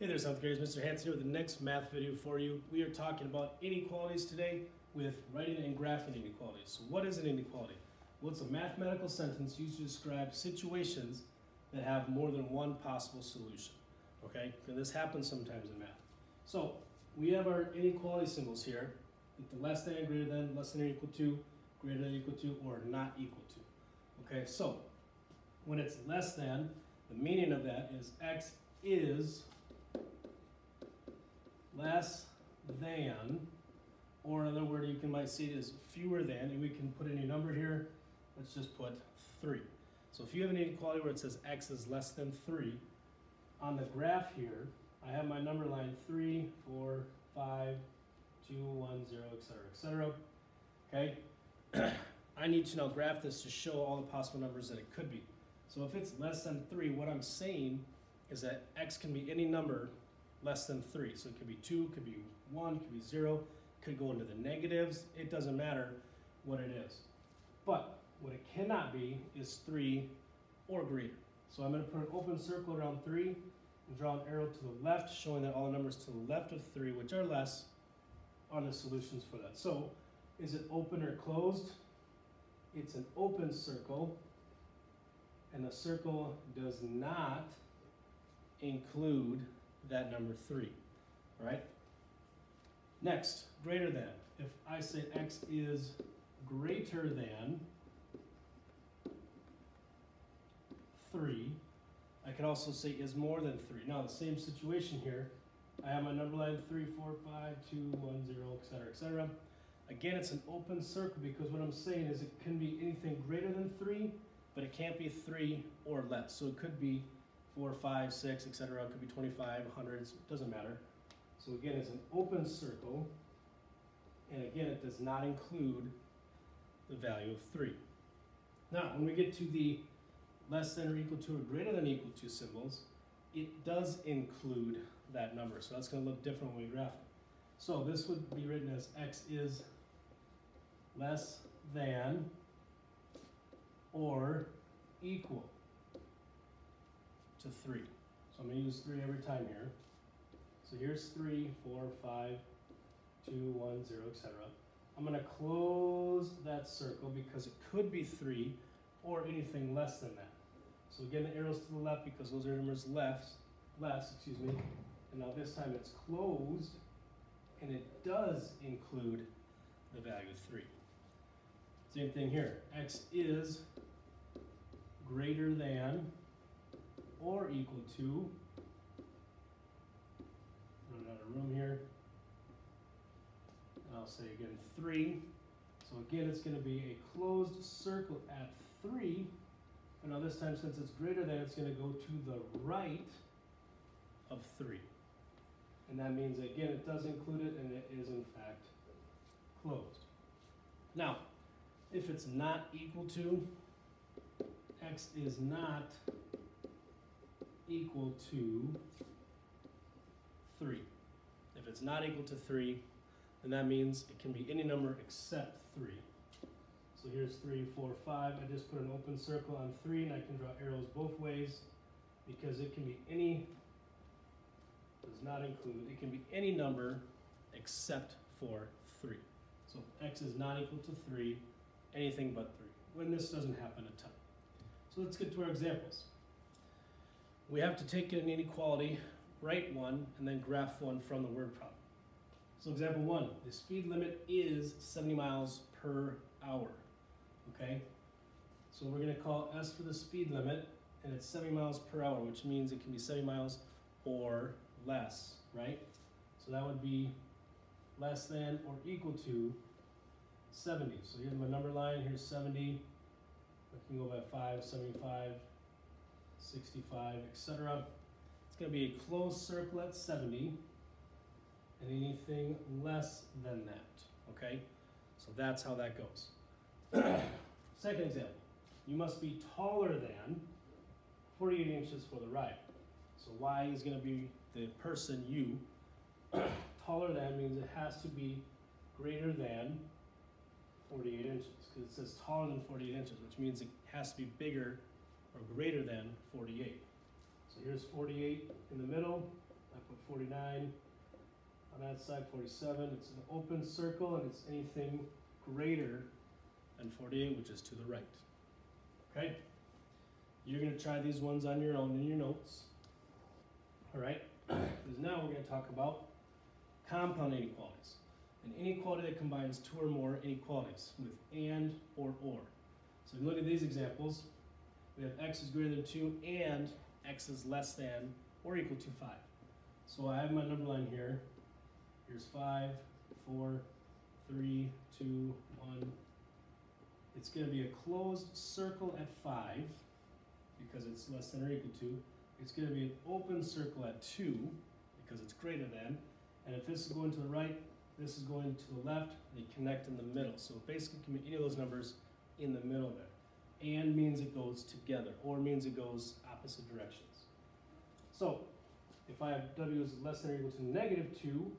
Hey there, seventh graders. Mr. Hansen here with the next math video for you. We are talking about inequalities today with writing and graphing inequalities. So what is an inequality? Well, it's a mathematical sentence used to describe situations that have more than one possible solution. Okay, and this happens sometimes in math. So we have our inequality symbols here, the less than, greater than, less than or equal to, greater than or equal to, or not equal to. Okay, so when it's less than, the meaning of that is x is less than, or another word you can might see it as fewer than, and we can put any number here. Let's just put three. So if you have an inequality where it says x is less than three, on the graph here, I have my number line three, four, five, two, one, zero, etc., etc. Okay? I need to now graph this to show all the possible numbers that it could be. So if it's less than three, what I'm saying is that x can be any number less than three. So it could be two, could be one, could be zero, could go into the negatives. It doesn't matter what it is. But what it cannot be is three or greater. So I'm gonna put an open circle around three and draw an arrow to the left, showing that all the numbers to the left of three, which are less, are the solutions for that. So is it open or closed? It's an open circle, and the circle does not include that number three, right? Next, greater than. If I say x is greater than three, I could also say is more than three. Now the same situation here. I have my number line three, four, five, two, one, zero, etc., etc. Again, it's an open circle because what I'm saying is it can be anything greater than three, but it can't be three or less. So it could be four, five, six, etc. It could be 25, hundreds, doesn't matter. So again, it's an open circle, and again, it does not include the value of three. Now, when we get to the less than or equal to or greater than equal to symbols, it does include that number. So that's going to look different when we graph it. So this would be written as x is less than or equal to 3. So I'm going to use 3 every time here. So here's 3, 4, 5, 2, 1, 0, etc. I'm going to close that circle because it could be 3 or anything less than that. So again, the arrows to the left because those are numbers left, less, excuse me. And now this time it's closed, and it does include the value of 3. Same thing here. X is greater than or equal to, run out of room here, I'll say again 3. So again, it's going to be a closed circle at 3. And now this time, since it's greater than, it's going to go to the right of 3. And that means, again, it does include it, and it is, in fact, closed. Now, if it's not equal to, x is not equal to 3. If it's not equal to 3, then that means it can be any number except 3. So here's 3, 4, 5. I just put an open circle on 3, and I can draw arrows both ways because it can be any, does not include, it can be any number except for 3. So x is not equal to 3, anything but 3, when this doesn't happen a ton. So let's get to our examples. We have to take an inequality, write one, and then graph one from the word problem. So example one, the speed limit is 70 miles per hour okay? So we're gonna call S for the speed limit, and it's 70 miles per hour, which means it can be 70 miles or less, right? So that would be less than or equal to 70. So here's my number line, here's 70. I can go by 5, 75, 65, etc. It's gonna be a closed circle at 70, and anything less than that, okay? So that's how that goes. Second example, you must be taller than 48 inches for the ride. So Y is going to be the person, you. taller than means it has to be greater than 48 inches because it says taller than 48 inches, which means it has to be bigger or greater than 48. So here's 48 in the middle, I put forty-nine. On that side, forty-seven, it's an open circle and it's anything greater than forty-eight, which is to the right. Okay? You're gonna try these ones on your own in your notes. Alright, because now we're gonna talk about compound inequalities. An inequality that combines two or more inequalities with and or or. So if you look at these examples, we have x is greater than 2 and x is less than or equal to 5. So I have my number line here. Here's 5, 4, 3, 2, 1. It's going to be a closed circle at 5 because it's less than or equal to. It's going to be an open circle at 2 because it's greater than. And if this is going to the right, this is going to the left, they connect in the middle. So basically can any of those numbers in the middle there. And means it goes together, or means it goes opposite directions. So, if I have w is less than or equal to negative 2,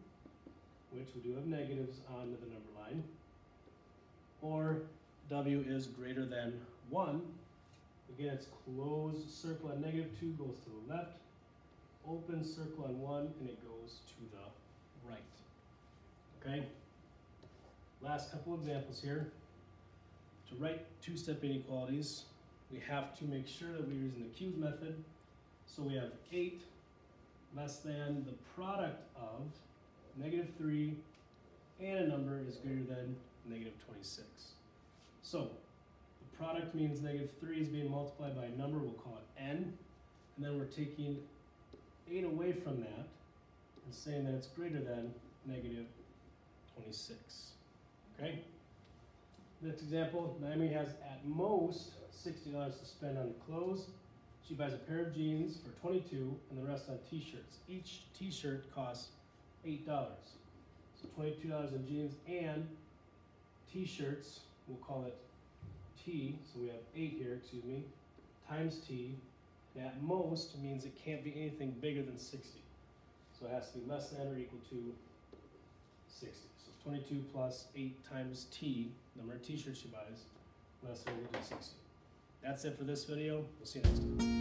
which we do have negatives on the number line, or w is greater than 1, again it's closed circle at negative 2 goes to the left, open circle on 1, and it goes to the right. Okay? Last couple examples here. To write two-step inequalities, we have to make sure that we're using the cubes method. So we have 8 less than the product of negative 3 and a number is greater than negative 26. So the product means negative 3 is being multiplied by a number, we'll call it n, and then we're taking 8 away from that and saying that it's greater than negative 26. Okay? Next example, Naomi has at most $60 to spend on clothes. She buys a pair of jeans for 22 and the rest on t-shirts. Each t-shirt costs $8. So $22 on jeans and t-shirts, we'll call it T, so we have 8 here, excuse me, times T. At most means it can't be anything bigger than 60. So it has to be less than or equal to 60. So 22 plus 8 times T, number of t-shirts she buys, less than or equal to 60. That's it for this video. We'll see you next time.